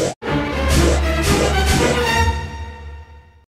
Yeah.